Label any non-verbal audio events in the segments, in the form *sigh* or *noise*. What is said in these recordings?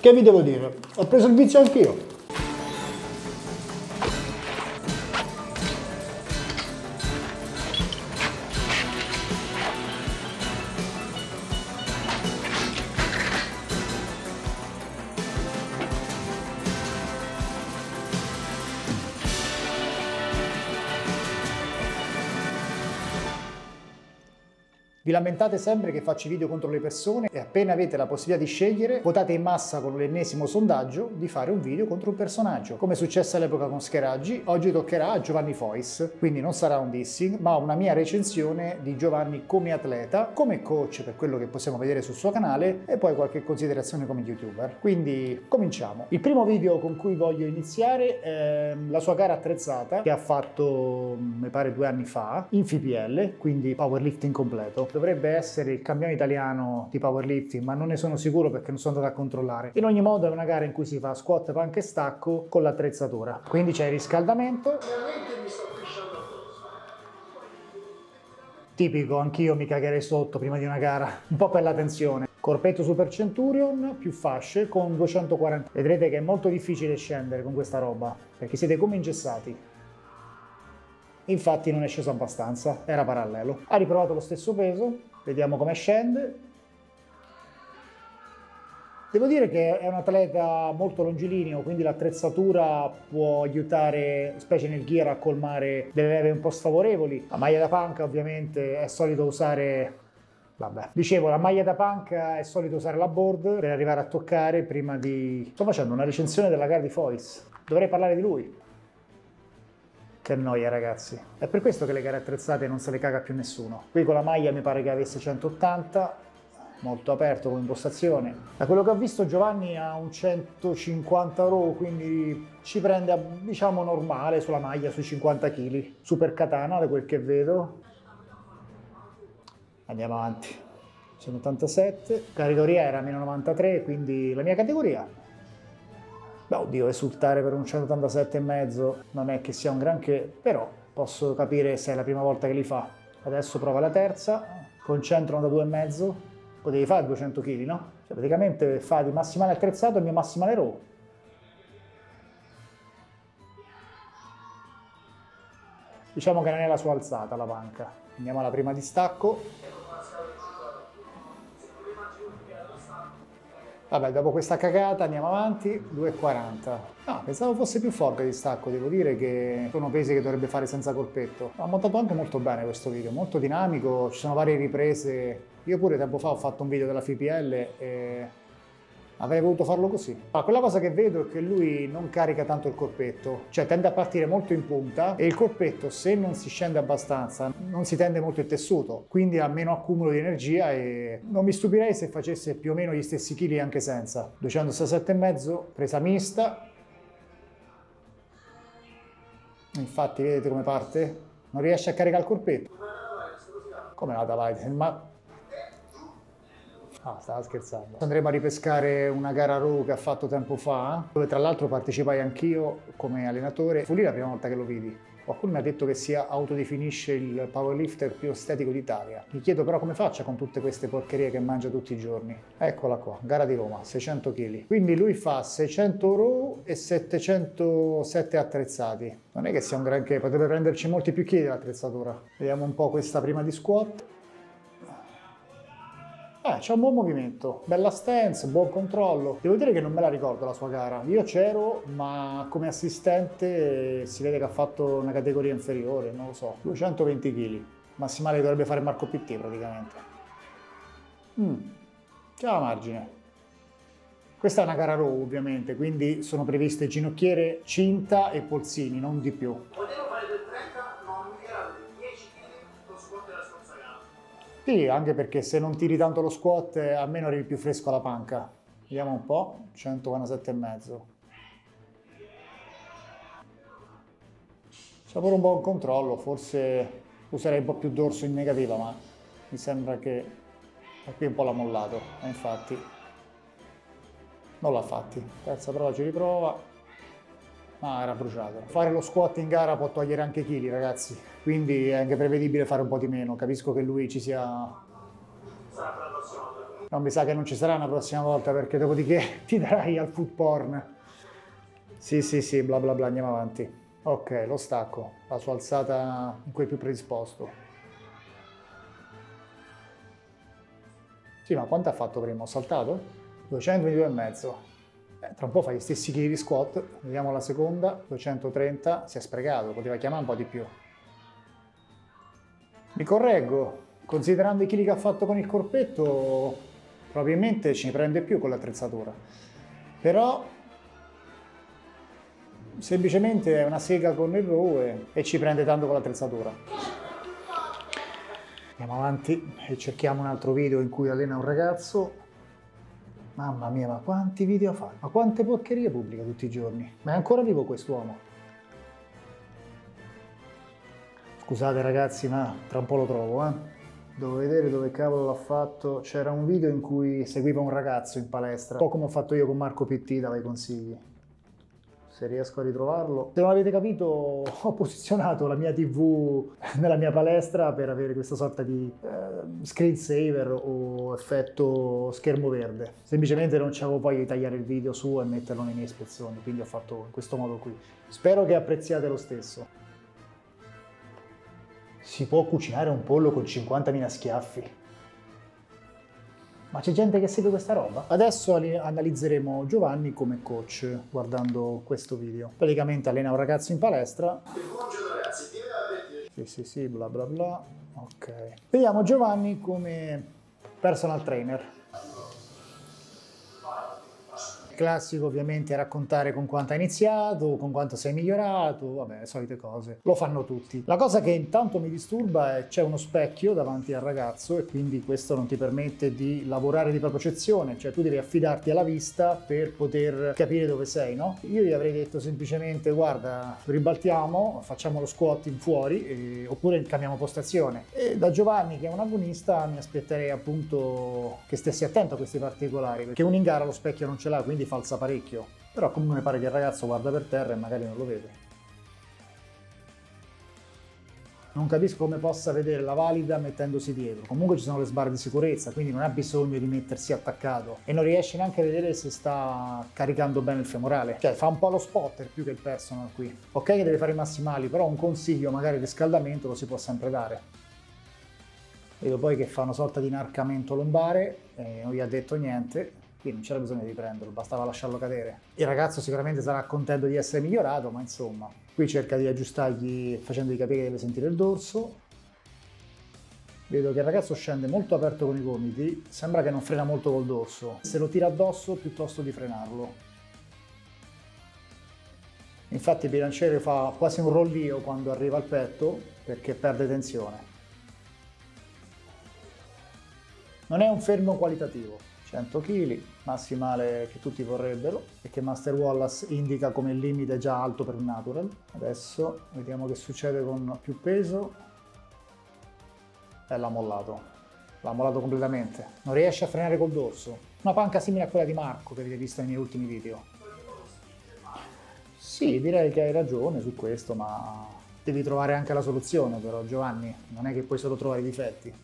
Che vi devo dire? Ho preso il vizio anch'io. Vi lamentate sempre che faccio video contro le persone e appena avete la possibilità di scegliere, votate in massa con l'ennesimo sondaggio di fare un video contro un personaggio. Come è successo all'epoca con Scheraggi, oggi toccherà a Giovanni Fois, quindi non sarà un dissing, ma una mia recensione di Giovanni come atleta, come coach per quello che possiamo vedere sul suo canale e poi qualche considerazione come youtuber. Quindi cominciamo. Il primo video con cui voglio iniziare è la sua gara attrezzata che ha fatto, mi pare, due anni fa in FPL, quindi powerlifting completo dovrebbe essere il campione italiano di powerlifting, ma non ne sono sicuro perché non sono andato a controllare. In ogni modo è una gara in cui si fa squat, panca e stacco con l'attrezzatura. Quindi c'è il riscaldamento. Tipico, anch'io mi cagherei sotto prima di una gara, un po' per la tensione. Corpetto Super Centurion più fasce con 240. Vedrete che è molto difficile scendere con questa roba, perché siete come ingessati infatti non è sceso abbastanza, era parallelo. Ha riprovato lo stesso peso, vediamo come scende. Devo dire che è un atleta molto longilineo, quindi l'attrezzatura può aiutare, specie nel gear, a colmare delle leve un po' sfavorevoli. La maglia da panca ovviamente è solito usare Vabbè. Dicevo, la maglia da panca è solito usare la board per arrivare a toccare prima di... Sto facendo una recensione della gara di Foyce. Dovrei parlare di lui. Che noia ragazzi. È per questo che le gare attrezzate non se le caga più nessuno. Qui con la maglia mi pare che avesse 180, molto aperto come impostazione. Da quello che ho visto Giovanni ha un 150 row, quindi ci prende diciamo normale sulla maglia, sui 50 kg. Super katana da quel che vedo. Andiamo avanti. 187, categoria era meno 93, quindi la mia categoria Beh, oddio, esultare per un 187,5 non è che sia un granché, però posso capire se è la prima volta che li fa. Adesso prova la terza, con 192,5, potevi fare 200 kg, no? Cioè, praticamente fa di massimale attrezzato il mio massimale raw. Diciamo che non è la sua alzata la panca. Andiamo alla prima di Vabbè, dopo questa cagata andiamo avanti, 2,40. No, pensavo fosse più forte di stacco, devo dire che sono pesi che dovrebbe fare senza colpetto. Ha montato anche molto bene questo video, molto dinamico, ci sono varie riprese. Io pure tempo fa ho fatto un video della FPL e Avrei voluto farlo così. Ma quella cosa che vedo è che lui non carica tanto il corpetto, cioè tende a partire molto in punta e il corpetto se non si scende abbastanza non si tende molto il tessuto, quindi ha meno accumulo di energia e non mi stupirei se facesse più o meno gli stessi chili anche senza. 267,5, presa mista. Infatti vedete come parte? Non riesce a caricare il corpetto. Come la Davide? Ma Ah, stava scherzando. Andremo a ripescare una gara RAW che ha fatto tempo fa, dove tra l'altro partecipai anch'io come allenatore. Fu lì la prima volta che lo vidi. Qualcuno mi ha detto che si autodefinisce il powerlifter più estetico d'Italia. Mi chiedo però come faccia con tutte queste porcherie che mangia tutti i giorni. Eccola qua, gara di Roma, 600 kg. Quindi lui fa 600 raw e 707 attrezzati. Non è che sia un granché, potrebbe prenderci molti più chili dell'attrezzatura. Vediamo un po' questa prima di squat. Eh, c'è un buon movimento, bella stance, buon controllo. Devo dire che non me la ricordo la sua gara. Io c'ero, ma come assistente si vede che ha fatto una categoria inferiore, non lo so, 220 kg. Massimale che dovrebbe fare Marco PT praticamente. Mm. C'è la margine. Questa è una gara raw ovviamente, quindi sono previste ginocchiere, cinta e polsini, non di più. Sì, anche perché se non tiri tanto lo squat almeno arrivi più fresco alla panca. Vediamo un po', 147,5. C'è pure un buon controllo, forse userei un po' più dorso in negativa, ma mi sembra che qui un po' l'ha mollato, e infatti non l'ha fatti. Terza prova ci riprova, ma era bruciato. Fare lo squat in gara può togliere anche chili, ragazzi quindi è anche prevedibile fare un po' di meno. Capisco che lui ci sia... Non mi sa che non ci sarà una prossima volta perché dopodiché *laughs* ti darai al food porn. Sì, sì, sì, bla bla bla, andiamo avanti. Ok, lo stacco, la sua alzata in cui è più predisposto. Sì, ma quanto ha fatto prima? Ho saltato? 222 e mezzo. Eh, tra un po' fai gli stessi chili di squat. Vediamo la seconda, 230, si è sprecato, poteva chiamare un po' di più. Mi correggo, considerando i chili che ha fatto con il corpetto, probabilmente ci prende più con l'attrezzatura. Però semplicemente è una sega con il row e, e ci prende tanto con l'attrezzatura. Andiamo avanti e cerchiamo un altro video in cui allena un ragazzo. Mamma mia, ma quanti video fa? Ma quante porcherie pubblica tutti i giorni? Ma è ancora vivo quest'uomo? Scusate ragazzi, ma tra un po' lo trovo, eh? Devo vedere dove cavolo l'ha fatto. C'era un video in cui seguiva un ragazzo in palestra, un po' come ho fatto io con Marco Pitti, dava i consigli se riesco a ritrovarlo. Se non avete capito, *laughs* ho posizionato la mia TV nella mia palestra per avere questa sorta di eh, screensaver o effetto schermo verde. Semplicemente non c'avevo poi di tagliare il video su e metterlo nelle mie ispezioni, quindi ho fatto in questo modo qui. Spero che apprezziate lo stesso. Si può cucinare un pollo con 50.000 schiaffi? Ma c'è gente che segue questa roba? Adesso analizzeremo Giovanni come coach guardando questo video. Praticamente allena un ragazzo in palestra. Sì, sì, sì, bla bla bla. Ok. Vediamo Giovanni come personal trainer. Classico ovviamente raccontare con quanto hai iniziato, con quanto sei migliorato, vabbè, solite cose. Lo fanno tutti. La cosa che intanto mi disturba è c'è uno specchio davanti al ragazzo e quindi questo non ti permette di lavorare di propriocezione, cioè tu devi affidarti alla vista per poter capire dove sei, no? Io gli avrei detto semplicemente guarda, ribaltiamo, facciamo lo squatting fuori e, oppure cambiamo postazione. E da Giovanni che è un agonista mi aspetterei appunto che stessi attento a questi particolari, perché un in gara lo specchio non ce l'ha, quindi falsa parecchio, però comunque mi pare che il ragazzo guarda per terra e magari non lo vede. Non capisco come possa vedere la valida mettendosi dietro. Comunque ci sono le sbarre di sicurezza, quindi non ha bisogno di mettersi attaccato e non riesce neanche a vedere se sta caricando bene il femorale. Cioè fa un po' lo spotter più che il personal qui. Ok che deve fare i massimali, però un consiglio magari di riscaldamento lo si può sempre dare. Vedo poi che fa una sorta di inarcamento lombare, e non gli ha detto niente, qui non c'era bisogno di prenderlo, bastava lasciarlo cadere. Il ragazzo sicuramente sarà contento di essere migliorato, ma insomma, qui cerca di aggiustargli facendogli capire che deve sentire il dorso. Vedo che il ragazzo scende molto aperto con i gomiti, sembra che non frena molto col dorso. Se lo tira addosso piuttosto di frenarlo. Infatti il bilanciere fa quasi un rollio quando arriva al petto perché perde tensione. Non è un fermo qualitativo, 100 kg, massimale che tutti vorrebbero e che Master Wallace indica come limite già alto per il natural. Adesso vediamo che succede con più peso e l'ha mollato, l'ha mollato completamente. Non riesce a frenare col dorso. Una panca simile a quella di Marco che avete visto nei miei ultimi video. Sì, direi che hai ragione su questo, ma devi trovare anche la soluzione però Giovanni, non è che puoi solo trovare i difetti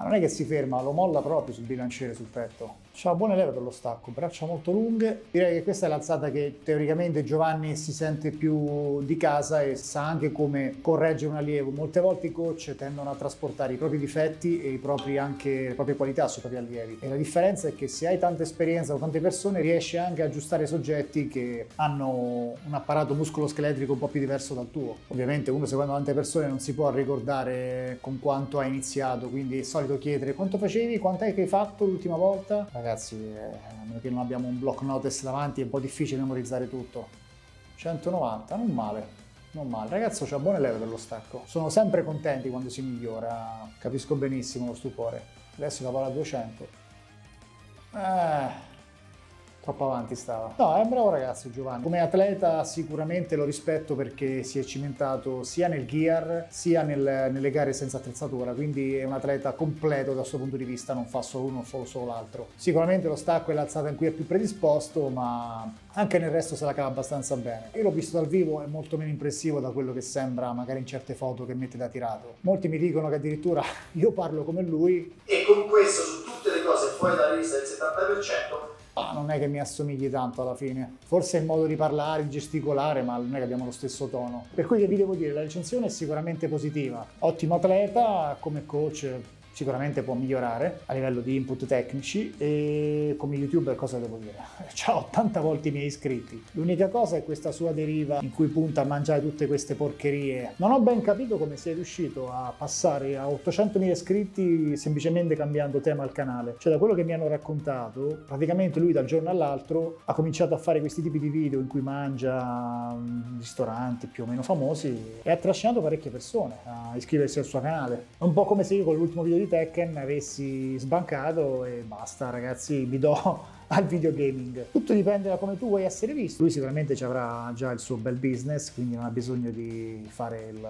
ma non è che si ferma, lo molla proprio sul bilanciere sul petto. Ha buone leve per lo stacco, braccia molto lunghe. Direi che questa è l'alzata che teoricamente Giovanni si sente più di casa e sa anche come correggere un allievo. Molte volte i coach tendono a trasportare i propri difetti e propri anche, le proprie qualità sui propri allievi. E la differenza è che se hai tanta esperienza con tante persone riesci anche a aggiustare soggetti che hanno un apparato muscolo-scheletrico un po' più diverso dal tuo. Ovviamente uno seguendo tante persone non si può ricordare con quanto ha iniziato, quindi è solito chiedere quanto facevi, quant'è che hai fatto l'ultima volta? Ragazzi, eh, a meno che non abbiamo un block notice davanti è un po' difficile memorizzare tutto. 190, non male, non male. Il ragazzo ha buone leve per lo stacco. Sono sempre contenti quando si migliora, capisco benissimo lo stupore. Adesso lavora a 200. Eh, troppo avanti stava. No, è un bravo ragazzo Giovanni. Come atleta sicuramente lo rispetto perché si è cimentato sia nel gear sia nel, nelle gare senza attrezzatura, quindi è un atleta completo da questo punto di vista, non fa solo uno o solo l'altro. Sicuramente lo stacco e l'alzata in cui è più predisposto, ma anche nel resto se la cava abbastanza bene. Io l'ho visto dal vivo, è molto meno impressivo da quello che sembra magari in certe foto che mette da tirato. Molti mi dicono che addirittura *laughs* io parlo come lui. E con questo su tutte le cose fuori dalla lista del 70%, Ah, non è che mi assomigli tanto alla fine. Forse il modo di parlare, di gesticolare, ma non è che abbiamo lo stesso tono. Per cui vi devo dire, la recensione è sicuramente positiva. Ottimo atleta, come coach sicuramente può migliorare a livello di input tecnici e come youtuber cosa devo dire? *laughs* C'ha 80 volte i miei iscritti. L'unica cosa è questa sua deriva in cui punta a mangiare tutte queste porcherie. Non ho ben capito come sei riuscito a passare a 800.000 iscritti semplicemente cambiando tema al canale. Cioè da quello che mi hanno raccontato, praticamente lui dal giorno all'altro ha cominciato a fare questi tipi di video in cui mangia in ristoranti più o meno famosi e ha trascinato parecchie persone a iscriversi al suo canale. Un po' come se io con l'ultimo video di Tekken avessi sbancato e basta ragazzi, mi do *laughs* al videogaming. Tutto dipende da come tu vuoi essere visto. Lui sicuramente ci avrà già il suo bel business, quindi non ha bisogno di fare il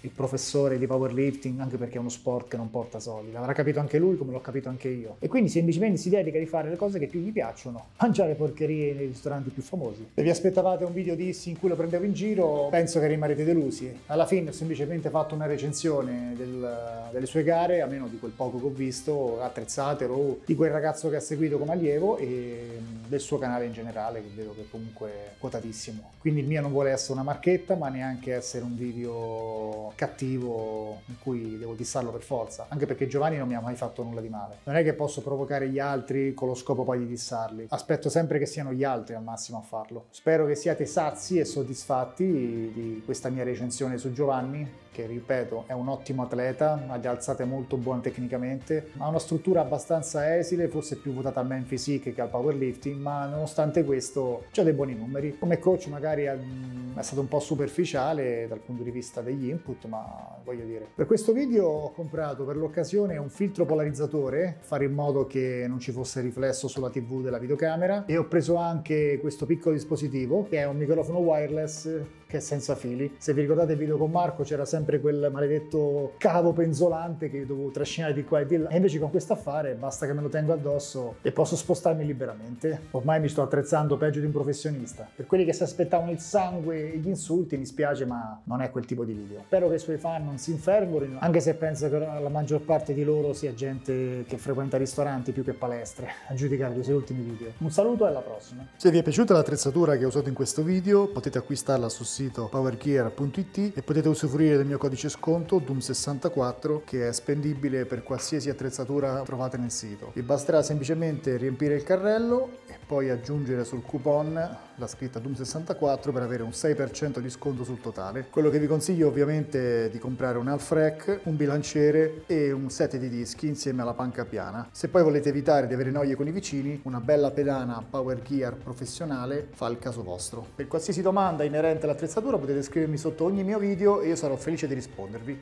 il professore di powerlifting, anche perché è uno sport che non porta soldi. L'avrà capito anche lui come l'ho capito anche io. E quindi semplicemente si dedica di fare le cose che più gli piacciono, *laughs* mangiare porcherie nei ristoranti più famosi. Se vi aspettavate un video di in cui lo prendevo in giro, penso che rimarrete delusi. Alla fine ho semplicemente fatto una recensione del, delle sue gare, a meno di quel poco che ho visto, attrezzate, raw, di quel ragazzo che ha seguito come allievo e del suo canale in generale, che vedo che comunque è quotatissimo. Quindi il mio non vuole essere una marchetta, ma neanche essere un video cattivo in cui devo dissarlo per forza, anche perché Giovanni non mi ha mai fatto nulla di male. Non è che posso provocare gli altri con lo scopo poi di dissarli. Aspetto sempre che siano gli altri al massimo a farlo. Spero che siate sazi e soddisfatti di questa mia recensione su Giovanni che ripeto è un ottimo atleta, ha le alzate molto buone tecnicamente, ha una struttura abbastanza esile, forse più votata al man physique che al powerlifting, ma nonostante questo ha dei buoni numeri. Come coach magari è stato un po' superficiale dal punto di vista degli input, ma voglio dire. Per questo video ho comprato per l'occasione un filtro polarizzatore, fare in modo che non ci fosse riflesso sulla tv della videocamera e ho preso anche questo piccolo dispositivo che è un microfono wireless che è senza fili. Se vi ricordate il video con Marco c'era sempre quel maledetto cavo penzolante che dovevo trascinare di qua e di là e invece con questo affare basta che me lo tengo addosso e posso spostarmi liberamente. Ormai mi sto attrezzando peggio di un professionista. Per quelli che si aspettavano il sangue e gli insulti mi spiace ma non è quel tipo di video. Spero che i suoi fan non si infervorino anche se penso che la maggior parte di loro sia gente che frequenta ristoranti più che palestre a giudicare i suoi ultimi video. Un saluto e alla prossima. Se vi è piaciuta l'attrezzatura che ho usato in questo video potete acquistarla su sito powergear.it e potete usufruire del mio codice sconto DOOM64 che è spendibile per qualsiasi attrezzatura trovate nel sito. Vi basterà semplicemente riempire il carrello e poi aggiungere sul coupon la scritta DOOM64 per avere un 6% di sconto sul totale. Quello che vi consiglio ovviamente è di comprare un half rack, un bilanciere e un set di dischi insieme alla panca piana. Se poi volete evitare di avere noie con i vicini, una bella pedana Power Gear professionale fa il caso vostro. Per qualsiasi domanda inerente all'attrezzatura potete scrivermi sotto ogni mio video e io sarò felice di rispondervi.